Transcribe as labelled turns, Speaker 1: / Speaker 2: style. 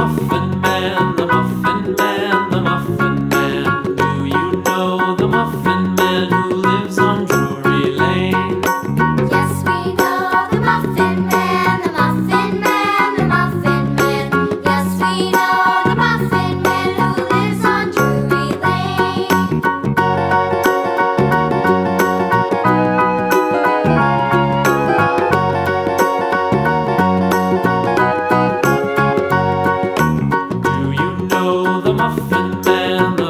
Speaker 1: muffin man. and the